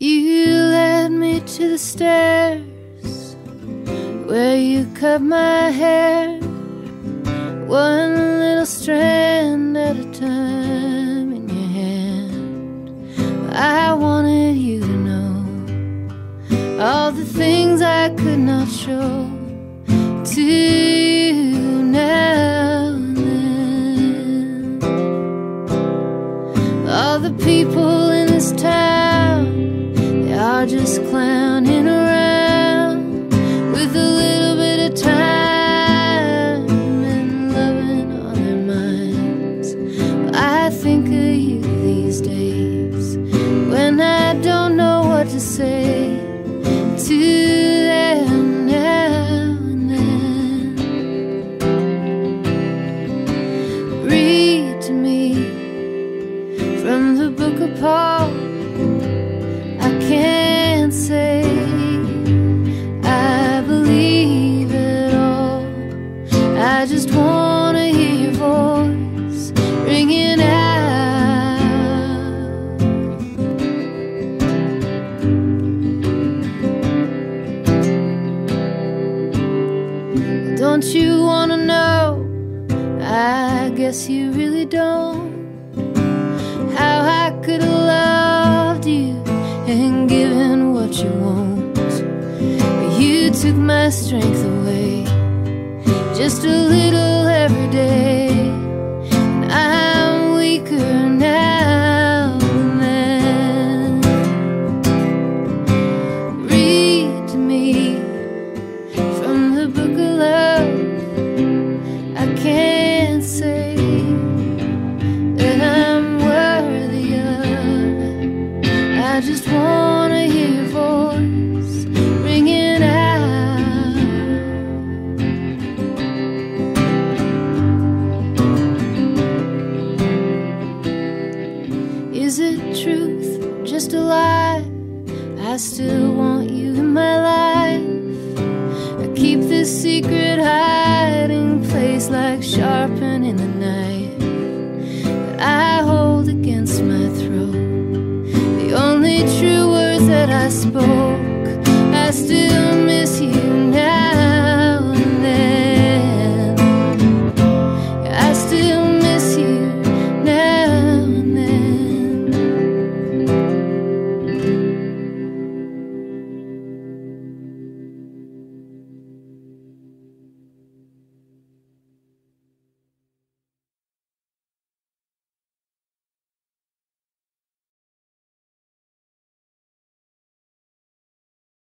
You led me to the stairs where you cut my hair, one little strand at a time in your hand. I wanted you to know all the things I could not show to you now and then. All the people in this town, just clowning around with a little bit of time and loving on their minds. I think of you these days when I don't know what to say to. Read to me from the book of Paul. Don't you want to know? I guess you really don't. How I could have loved you and given what you want. But you took my strength away just a little every day. Just wanna hear your voice ringing out. Is it truth, just a lie? I still want you in my life. I keep this secret hiding place like sharpening the knife that I spoke, I still miss you